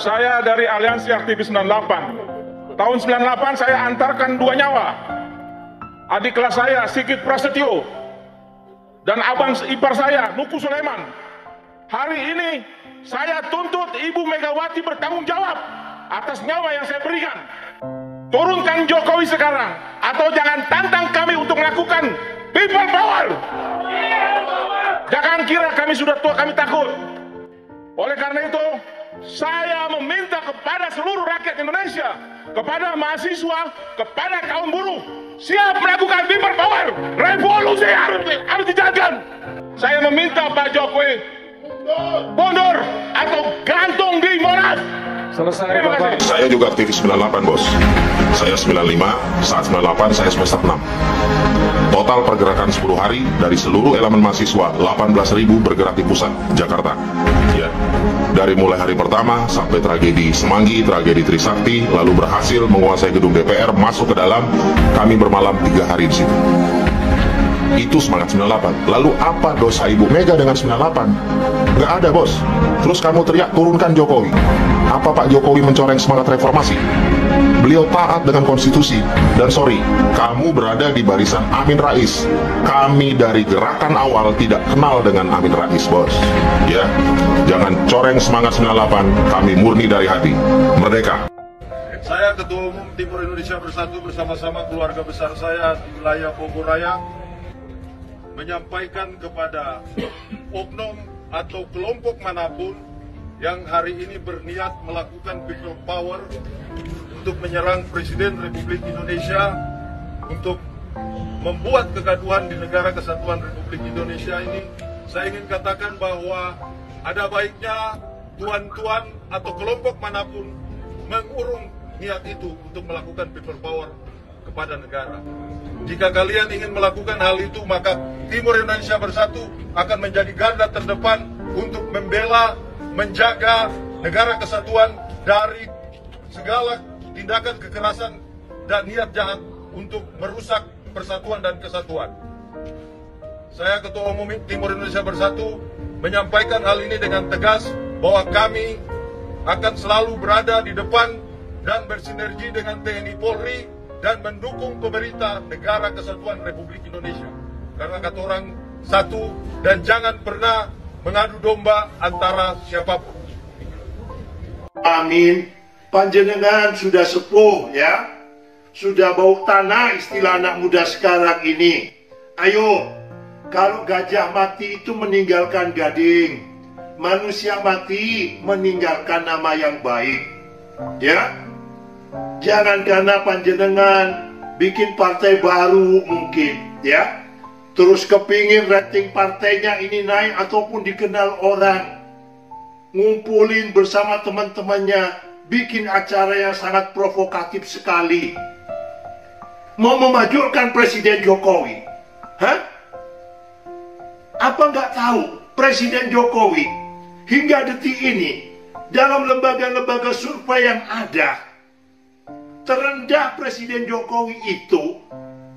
Saya dari Aliansi Aktivis 98. Tahun 98 saya antarkan dua nyawa. Adik kelas saya Sigit Prasetyo dan abang ipar saya Nuku Sulaiman. Hari ini saya tuntut Ibu Megawati bertanggung jawab atas nyawa yang saya berikan. Turunkan Jokowi sekarang atau jangan tantang kami untuk melakukan people power. Jangan kira kami sudah tua kami takut. Oleh karena itu, saya meminta kepada seluruh rakyat Indonesia, kepada mahasiswa, kepada kaum buruh, siap melakukan people power. Revolusi harus, harus dijalankan. Saya meminta Pak Jokowi mundur atau gantung di Monas. Selesai Bapak. Saya juga aktivis 98 bos. Saya 95, saat 98 saya semester 6. Total pergerakan 10 hari dari seluruh elemen mahasiswa 18.000 bergerak di pusat Jakarta. Ya. Dari mulai hari pertama sampai tragedi Semanggi, tragedi Trisakti, lalu berhasil menguasai gedung DPR, masuk ke dalam, kami bermalam tiga hari di situ. Itu semangat 98. Lalu apa dosa Ibu Mega dengan 98? Nggak ada bos. Terus kamu teriak turunkan Jokowi. Apa Pak Jokowi mencoreng semangat reformasi? Beliau taat dengan konstitusi. Dan sorry, kamu berada di barisan Amin Rais. Kami dari gerakan awal tidak kenal dengan Amin Rais bos. Ya, jangan coreng semangat 98. Kami murni dari hati. Merdeka. Saya Ketua Umum Timur Indonesia Bersatu bersama-sama keluarga besar saya di wilayah Bogor Raya menyampaikan kepada oknum atau kelompok mana pun yang hari ini berniat melakukan people power untuk menyerang Presiden Republik Indonesia untuk membuat kegaduhan di negara kesatuan Republik Indonesia ini saya ingin katakan bahwa ada baiknya tuan-tuan atau kelompok mana pun mengurung niat itu untuk melakukan people power kepada negara. Jika kalian ingin melakukan hal itu, maka Timur Indonesia Bersatu akan menjadi garda terdepan untuk membela, menjaga negara kesatuan dari segala tindakan kekerasan dan niat jahat untuk merusak persatuan dan kesatuan. Saya Ketua Umum Timur Indonesia Bersatu menyampaikan hal ini dengan tegas bahwa kami akan selalu berada di depan dan bersinergi dengan TNI Polri dan mendukung pemerintah negara kesatuan Republik Indonesia. Karena kata orang satu dan jangan pernah mengadu domba antara siapa pun. Amin. Panjenengan sudah sepuh ya. Sudah bau tanah istilah anak muda sekarang ini. Ayo, kalau gajah mati itu meninggalkan gading. Manusia mati meninggalkan nama yang baik. Ya. Jangan karena panjenengan bikin partai baru mungkin, ya. Terus kepingin rating partainya ini naik ataupun dikenal orang ngumpulin bersama teman-temannya, bikin acara yang sangat provokatif sekali. Mau memajukan Presiden Jokowi. Hah? Apa nggak tahu Presiden Jokowi hingga detik ini dalam lembaga-lembaga survei yang ada terendah Presiden Jokowi itu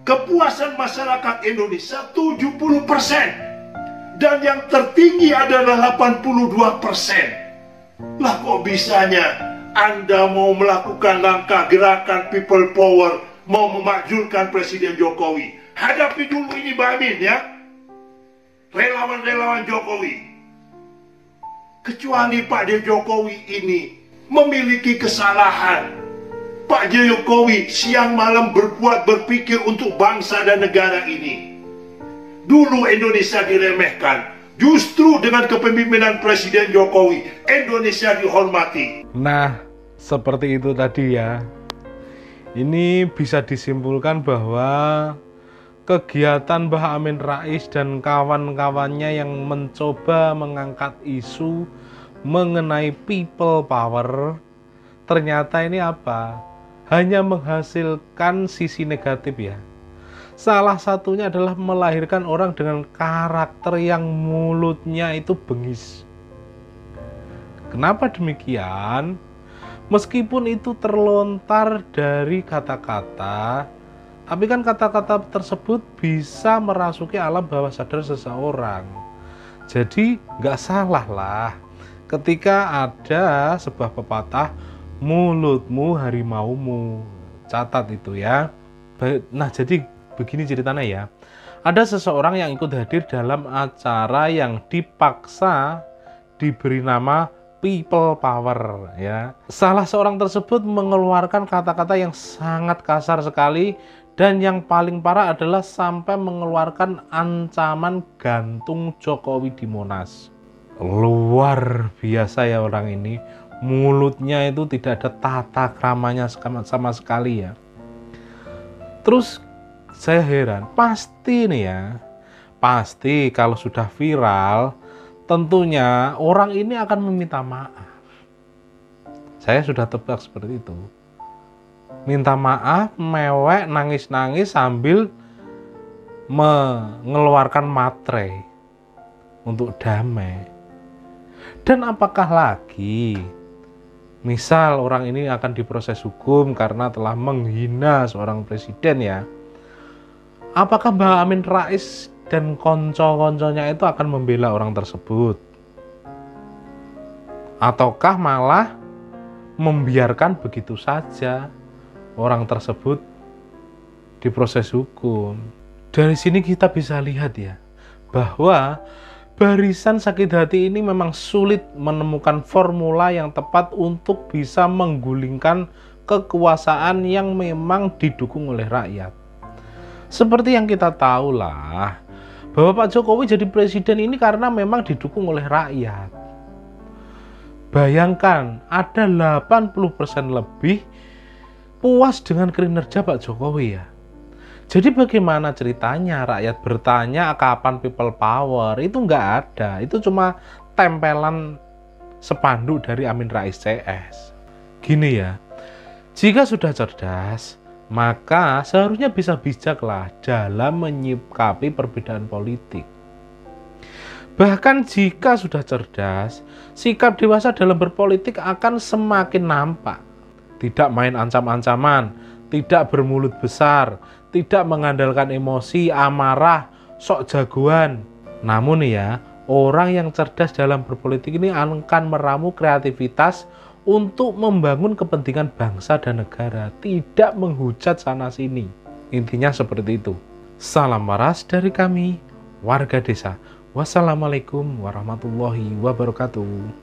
kepuasan masyarakat Indonesia 70% dan yang tertinggi adalah 82 persen. Lah kok bisanya Anda mau melakukan langkah gerakan people power mau memakjulkan Presiden Jokowi? Hadapi dulu ini Mbak Amin ya. Relawan-relawan Jokowi. Kecuali Pak De Jokowi ini memiliki kesalahan. Pak Jokowi siang malam berbuat berpikir untuk bangsa dan negara ini. Dulu Indonesia diremehkan. Justru dengan kepemimpinan Presiden Jokowi, Indonesia dihormati. Nah, seperti itu tadi ya. Ini bisa disimpulkan bahwa kegiatan Mbah Amin Rais dan kawan-kawannya yang mencoba mengangkat isu mengenai people power ternyata ini apa? Hanya menghasilkan sisi negatif ya. Salah satunya adalah melahirkan orang dengan karakter yang mulutnya itu bengis. Kenapa demikian? Meskipun itu terlontar dari kata-kata, tapi kan kata-kata tersebut bisa merasuki alam bawah sadar seseorang. Jadi nggak salah lah ketika ada sebuah pepatah mulutmu harimaumu. Catat itu ya. Nah, jadi begini ceritanya ya. Ada seseorang yang ikut hadir dalam acara yang dipaksa diberi nama people power ya. Salah seorang tersebut mengeluarkan kata-kata yang sangat kasar sekali dan yang paling parah adalah sampai mengeluarkan ancaman gantung Jokowi di Monas. Luar biasa ya orang ini. Mulutnya itu tidak ada tata kramanya sama sekali ya. Terus saya heran, pasti nih ya. Pasti kalau sudah viral tentunya orang ini akan meminta maaf. Saya sudah tebak seperti itu. Minta maaf, mewek, nangis-nangis sambil mengeluarkan matre untuk damai. Dan apakah lagi misal orang ini akan diproses hukum karena telah menghina seorang presiden ya. Apakah Mbak Amin Rais dan konco-konconya itu akan membela orang tersebut ataukah malah membiarkan begitu saja orang tersebut diproses hukum dari sini kita bisa lihat ya bahwa barisan sakit hati ini memang sulit menemukan formula yang tepat untuk bisa menggulingkan kekuasaan yang memang didukung oleh rakyat. Seperti yang kita tahu lah, bahwa Pak Jokowi jadi presiden ini karena memang didukung oleh rakyat. Bayangkan ada 80% lebih puas dengan kinerja Pak Jokowi ya. Jadi bagaimana ceritanya rakyat bertanya kapan people power itu nggak ada. Itu cuma tempelan sepanduk dari Amin Rais CS. Gini ya, jika sudah cerdas, maka seharusnya bisa bijaklah dalam menyikapi perbedaan politik. Bahkan jika sudah cerdas, sikap dewasa dalam berpolitik akan semakin nampak. Tidak main ancam-ancaman, tidak bermulut besar, tidak mengandalkan emosi, amarah, sok jagoan. Namun ya, orang yang cerdas dalam berpolitik ini akan meramu kreativitas, untuk membangun kepentingan bangsa dan negara, tidak menghujat sana-sini. Intinya seperti itu. Salam waras dari kami, warga desa. Wassalamualaikum warahmatullahi wabarakatuh.